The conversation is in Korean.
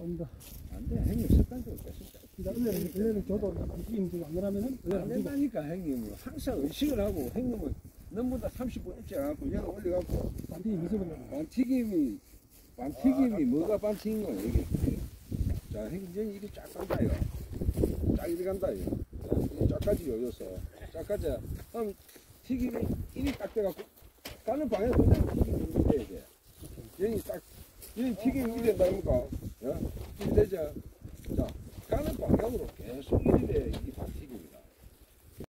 좀더 안돼 형님. 습관도 계속 원래는 원래는 저도 튀김 지금 안 그러면은 안 원래 안 된다니까 형님은 항상 의식을 하고 형님은 넘보다 30분 일찍 와갖고 얘가 올려갖고. 반튀김 있어버려. 반튀김이 반튀김이 뭐가 반튀긴 거야 이게 자 형님 이제 이게 쫙 간다 이거. 쫙 이리 간다 이거. 자, 쫙 가지요 여기서. 쫙 가자. 그럼 튀김이 이리 딱 돼갖고 가는 방향 그대로 튀김이 돼야 돼. 여기 딱 여기 튀김이 된다니까 야? 이리 되자 자 가는 방향으로 계속.